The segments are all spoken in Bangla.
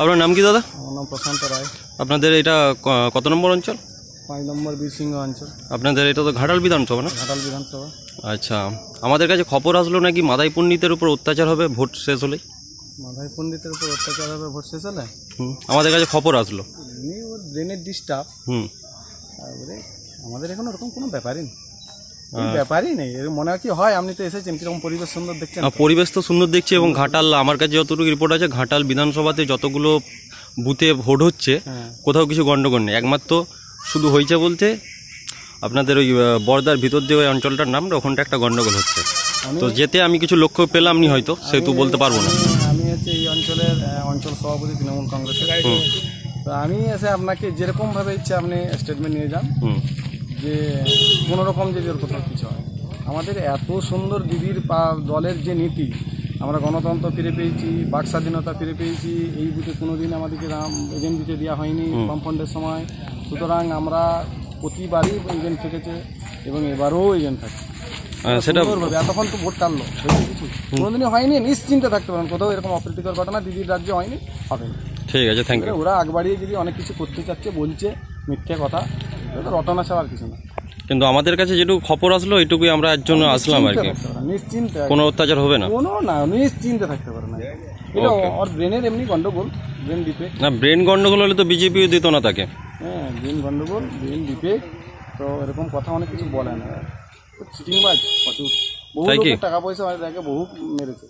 আপনার নাম কি দাদা? আমার নাম প্রশান্ত রায়। আপনাদের এটা কত নম্বর অঞ্চল? পাঁচ নম্বর বীরসিংহ অঞ্চল। আপনাদের এটা তো ঘাটাল বিধানসভা না? ঘাটাল বিধানসভা। আচ্ছা আমাদের কাছে খবর আসলো নাকি মাদাই পণ্ডিতের উপর অত্যাচার হবে ভোট শেষ হলেই? মাধাই পণ্ডিতের উপর অত্যাচার হবে ভোট শেষ হলে? হুম, আমাদের কাছে খবর আসলো। ব্রেনের ডিস্টার্ব হুম। তারপরে আমাদের এখন ওরকম কোনো ব্যাপারই নেই। ব্যাপারই নেই। এর মনে হয় কি হয় আপনি তো এসেছেন কীরকম পরিবেশ সুন্দর দেখছেন পরিবেশ তো সুন্দর দেখছি এবং ঘাটাল আমার কাছে যতটুকু রিপোর্ট আছে ঘাটাল বিধানসভাতে যতগুলো বুথে ভোট হচ্ছে হ্যাঁ। কোথাও কিছু গন্ডগোল নেই। একমাত্র শুধু হয়েছে বলতে আপনাদের ওই বর্দার ভিতর দিয়ে ওই অঞ্চলটার নাম ওখানটা একটা গন্ডগোল হচ্ছে। তো যেতে আমি কিছু লক্ষ্য পেলাম নি হয়তো সেহেতু বলতে পারব না। আমি হচ্ছে এই অঞ্চলের অঞ্চল সভাপতি তৃণমূল কংগ্রেসের। তো আমি এসে আপনাকে যেরকমভাবে ইচ্ছে আপনি স্টেটমেন্ট নিয়ে যান। যে কোনো রকম যদি ওর কোথাও কিছু হয় আমাদের এত সুন্দর দিদির পা দলের যে নীতি আমরা গণতন্ত্র ফিরে পেয়েছি বাক স্বাধীনতা ফিরে পেয়েছি এই বুথে কোনোদিন আমাদেরকে রাম এজেন্ট দিতে দেওয়া হয়নি বামফ্রন্টের সময়। সুতরাং আমরা প্রতিবারই এজেন্ট থেকেছে এবং এবারও এজেন্ট থাকে সেটা এতক্ষণ তো ভোট টানলো কিছু? কোনোদিনই হয়নি নিশ্চিন্তে থাকতে পারেন কোথাও এরকম অপ্রীতিকর ঘটনা দিদির রাজ্যে হয়নি হবে না। ঠিক আছে থ্যাংক ইউ ওরা আগ বাড়িয়ে যদি অনেক কিছু করতে চাচ্ছে বলছে মিথ্যে কথা এটা রটনা ছাড়া আর কিছু না। কিন্তু আমাদের কাছে যেটুকু খবর আসলো এইটুকুই আমরা এর জন্য আসলাম আর কি। নিশ্চিন্তে কোনো অত্যাচার হবে না। কোনো না নিশ্চিন্তে থাকতে পারে না। এটা ওর ব্রেনের এমনি গন্ডগোল ব্রেন ডিপে না ব্রেন গন্ডগোল হলে তো বিজেপিও দিত না তাকে। হ্যাঁ ব্রেন গন্ডগোল ব্রেন ডিপে তো এরকম কথা অনেক কিছু বলে না। চিটিংবাজ প্রচুর। বহু টাকা পয়সা তাকে বহু মেরেছে।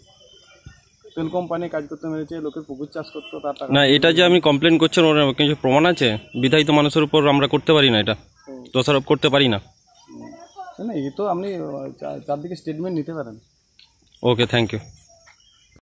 তেল কোম্পানি কাজ করতে মেরেছে লোকের পুকুর চাষ করতো তার টাকা না এটা যে আমি কমপ্লেন করছি ওর কিছু প্রমাণ আছে? বিধায়িত মানুষের উপর আমরা করতে পারি না এটা। দোষারোপ করতে পারি না। না এ তো আপনি চার- চারদিকে স্টেটমেন্ট নিতে পারেন। Okay thank you